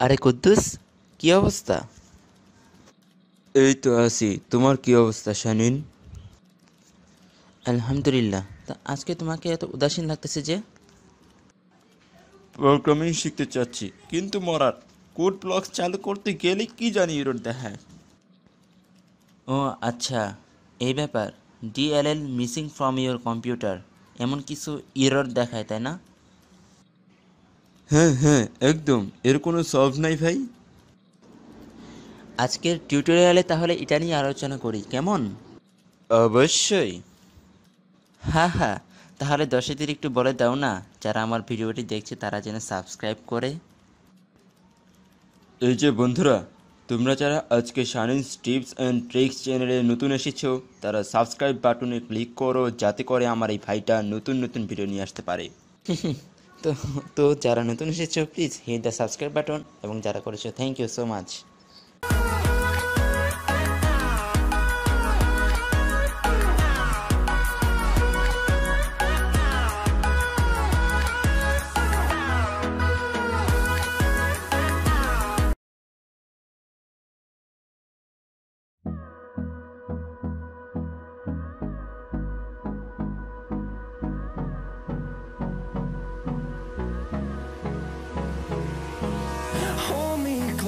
আরে কুদ্দুস কি অবস্থা? এই তো আছি। তোমার কি অবস্থা শানিন? আলহামদুলিল্লাহ। তা আজকে তোমাকে এত উদাসীন লাগতেছে যে? প্রোগ্রামিং শিখতে চাচ্ছি কিন্তু মরার কোড ব্লকস চালু করতে গেলে কি জানি এরর দেখায়। ও আচ্ছা এই ব্যাপার। DLL missing from your computer এমন কিছু ইরর দেখায় তাই না? হ্যাঁ হ্যাঁ একদম। এর কোনো সলভ নাই ভাই। আজকের টিউটোরিয়ালে তাহলে এটা নিয়ে আলোচনা করি কেমন? অবশ্যই। হ্যাঁ হ্যাঁ তাহলে দর্শকদের একটু বলে দাও না যারা আমার ভিডিওটি দেখছে তারা যেন সাবস্ক্রাইব করে। এই যে বন্ধুরা তোমরা যারা আজকে শানিন টিপস অ্যান্ড ট্রিক্স চ্যানেলে নতুন এসেছ তারা সাবস্ক্রাইব বাটনে ক্লিক করো যাতে করে আমার এই ভাইটা নতুন নতুন ভিডিও নিয়ে আসতে পারে। তো তো যারা নতুন এসেছ please hit the subscribe button এবং যারা করেছ thank you so much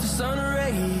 the sun rays.